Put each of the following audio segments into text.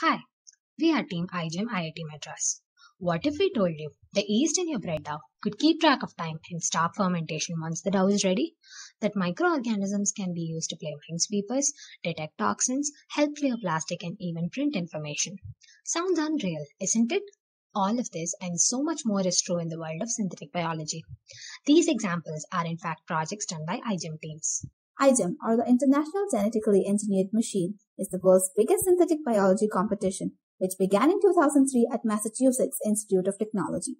Hi, we are Team iGEM IIT Madras. What if we told you the yeast in your bread dough could keep track of time and stop fermentation once the dough is ready? That microorganisms can be used to play minesweepers, detect toxins, help clear plastic, and even print information. Sounds unreal, isn't it? All of this and so much more is true in the world of synthetic biology. These examples are in fact projects done by iGEM teams. iGEM, or the International Genetically Engineered Machine, is the world's biggest synthetic biology competition, which began in 2003 at Massachusetts Institute of Technology.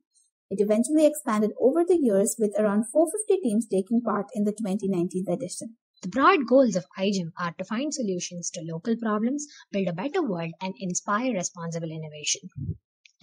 It eventually expanded over the years with around 450 teams taking part in the 2019 edition. The broad goals of iGEM are to find solutions to local problems, build a better world, and inspire responsible innovation.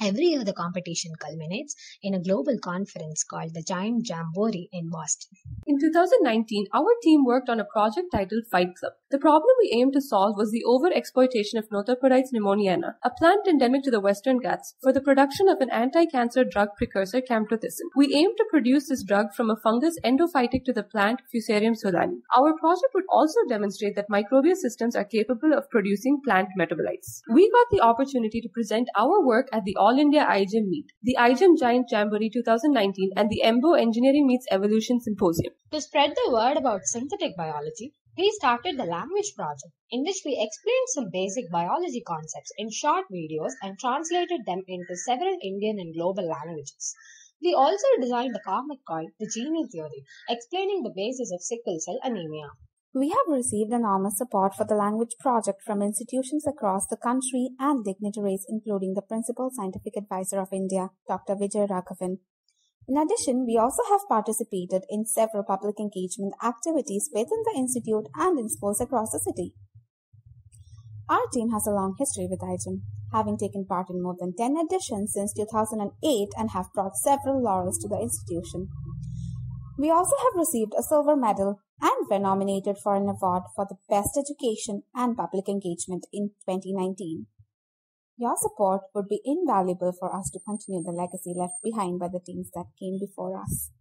Every year, the competition culminates in a global conference called the Giant Jamboree in Boston. In 2019, our team worked on a project titled Fight Club. The problem we aimed to solve was the overexploitation of Nothapodytes nimmoniana, a plant endemic to the Western Ghats, for the production of an anti-cancer drug precursor camptothecin. We aimed to produce this drug from a fungus endophytic to the plant Fusarium solani. Our project would also demonstrate that microbial systems are capable of producing plant metabolites. We got the opportunity to present our work at the All India iGEM Meet, the iGEM Giant Jamboree 2019, and the EMBO Engineering Meets Evolution Symposium. To spread the word about synthetic biology, we started the language project in which we explained some basic biology concepts in short videos and translated them into several Indian and global languages. We also designed a comic called The Genie Theory, explaining the basis of sickle cell anemia. We have received enormous support for the language project from institutions across the country and dignitaries, including the Principal Scientific Advisor of India, Dr. Vijay Raghavan. In addition, we also have participated in several public engagement activities within the institute and in schools across the city. Our team has a long history with iGEM, having taken part in more than 10 editions since 2008 and have brought several laurels to the institution. We also have received a silver medal and were nominated for an award for the best education and public engagement in 2019. Your support would be invaluable for us to continue the legacy left behind by the teams that came before us.